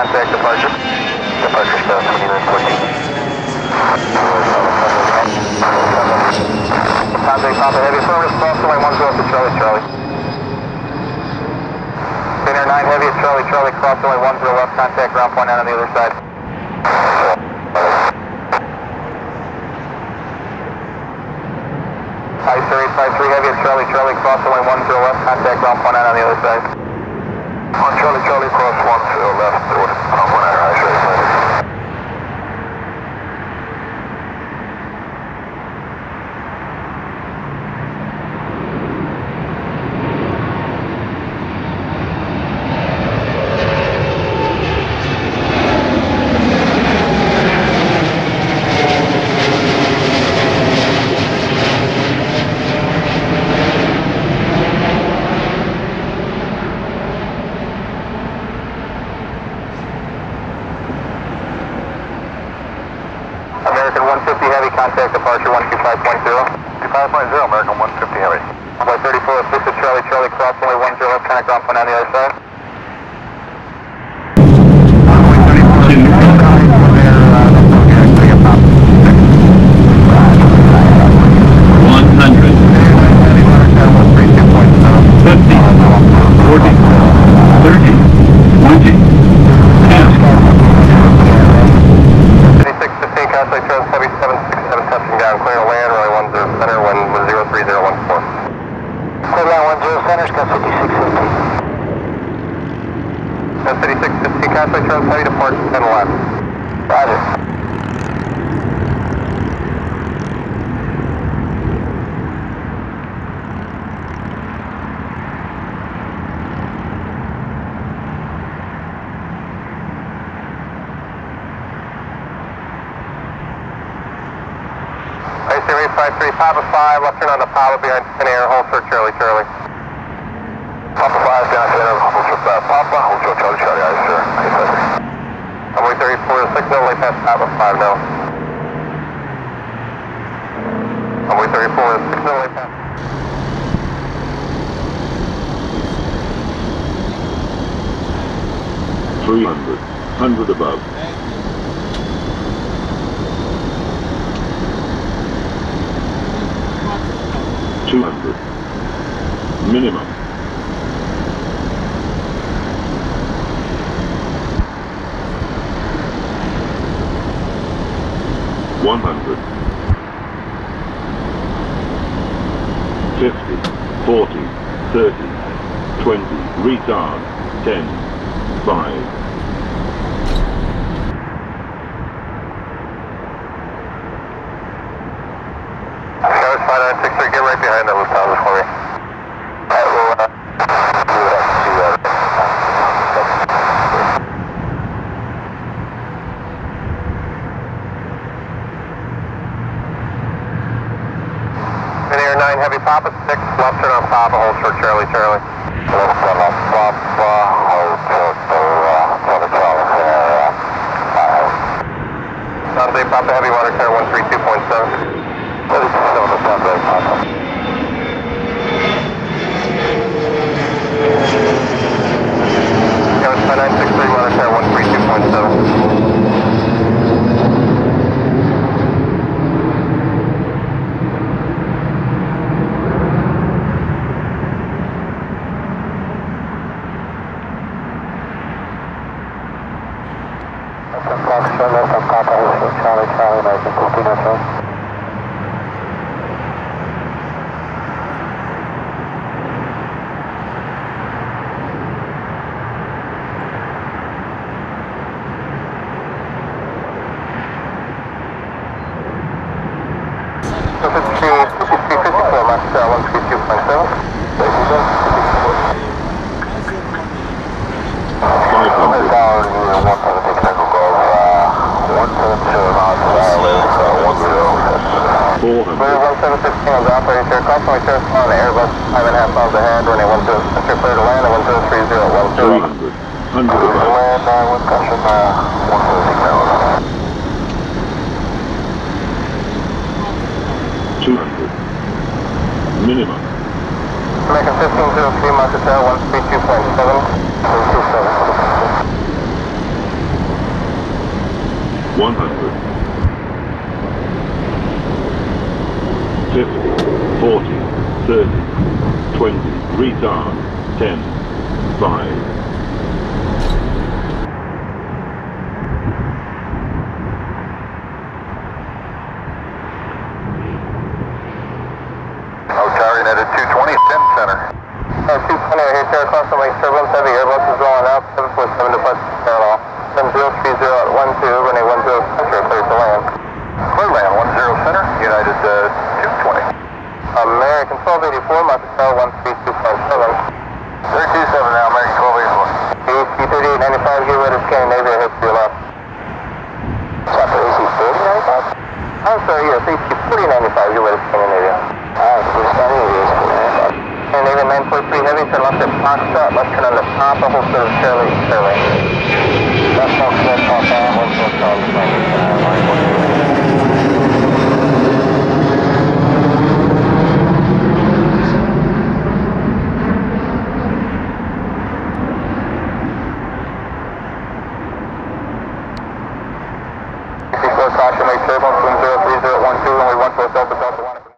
contact departure. Departure Contact Charlie Charlie. Dinner 9 Heavy Charlie Charlie, 1 to the left, contact ground point on the other side. Contact ground point out on the other side. On Charlie, Charlie, cross 10 left, ground point out, Icer 853. American 150 Heavy, contact departure 125.0. 25.0, American 150 Heavy. By 34, assisted Charlie, Charlie, cross only 10 left, contact ground point on the other side. One hundred. Fifty. Forty. Thirty. Twenty. Ten. 3615, contact Charles Heavy 767, touching down, clear to land, runway 10 center, 103014. Clear down 10 centers, got 5615. Got 3615, contact Charles Heavy, depart 10 left. Roger. Icer 853, Papa 5, left turn on the Papa behind 10 air, hold for Charlie, Charlie. Papa 5, down center, hold for uh, Papa, Charlie, Charlie, 853. Runway 34, signal, late past Papa 5 now. Runway 34, signal, late past. Three hundred. Hundred above. Two hundred. Minimum. One hundred. Fifty. Forty. Thirty. Twenty. Retard. Ten. Five. Travis 5963, get right behind that Lufthansa for me. I will, uh, do that, do that. In air 9, heavy Papa 6, left turn on Papa, hold short Charlie, Charlie. Left turn on Papa, hold short Charlie, Charlie, Sunday Papa, heavy water car 132.7. 32 on the Sunday Papa. Kevin 5963, water car 132.7. Charlie, Charlie, American 1507. Five hundred. Four hundred. 1716 is operating here. Constantly turn on Airbus, five and a half miles ahead, running 10, enter clear to land at 1030, Three hundred. Hundred. Land, uh, with caution, uh, 130 Two hundred. Minimum. American 1503, Market Tower, 132.7, 327. 100. 50, 40, 30, 20, retard, 10, 5, Oh, Tower United 220, Sim Center. Uh, 220, I hear Terra Cross Lake Turbulence Heavy, Airbus is rolling out, 747 departure parallel. 7030 at 12, runway 10 center, clear to land. Clear land, 10 center, United uh, 220. American 1284, Monticello 13257. 327 now, American 1284. AC 3895, get ready to scan Navy, ahead to your left. Chopper AC 4095? I'm sorry, yes, AC 4095, get ready to scan Navy. Alright, we're scanning Navy, AC 4095. And Navy 943 Heavy, turn left at Foxtrot, left turn on the top, the whole service, Charlie, Charlie. Left off, left off, left off, left